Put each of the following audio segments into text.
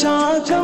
cha cha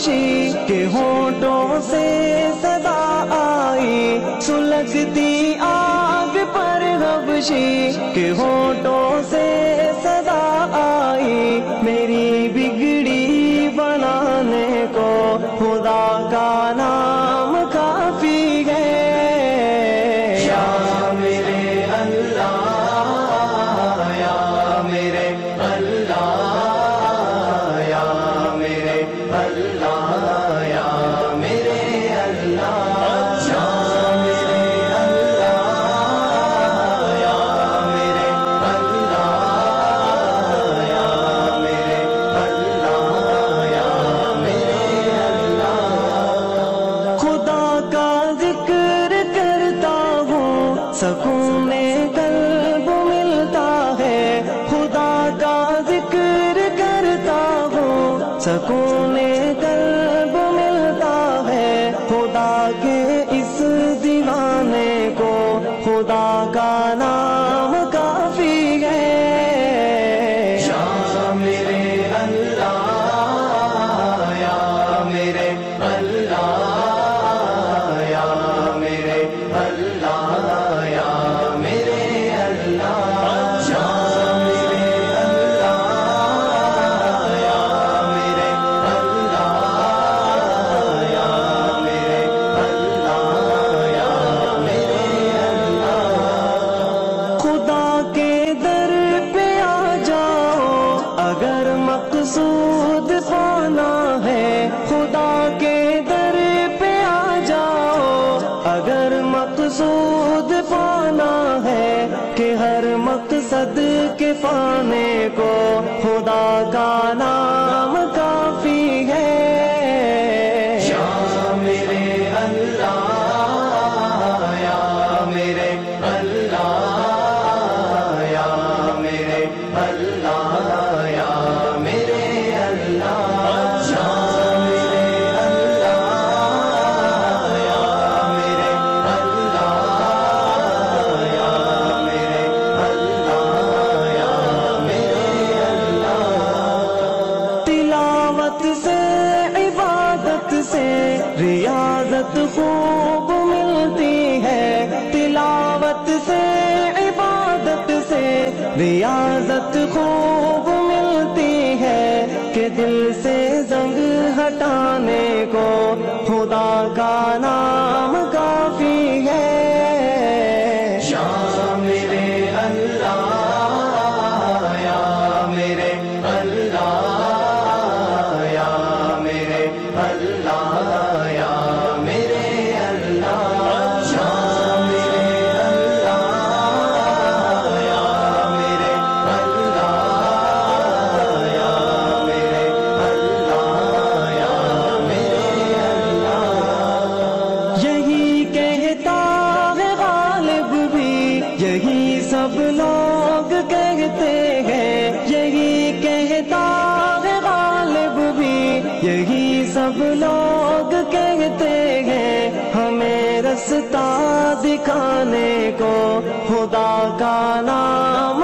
खुशी के होठों से सदा आई। सुलगती आग पर हबशी के होठों से सकून कल्ब मिलता है। खुदा का ज़िक्र करता हूँ। सकून कल्ब मिलता है। खुदा के मकसद के पाने को। खुदा का नाम काफ़ी है। या मेरे अल्लाह, या मेरे अल्लाह। रियाजत खूब मिलती है, तिलावत से, इबादत से। रियाजत खूब मिलती है के दिल से जंग हटाने को खुदा का नाम सब लोग कहते हैं, यही कहता है गालिब भी। यही सब लोग कहते हैं, हमें रास्ता दिखाने को खुदा का नाम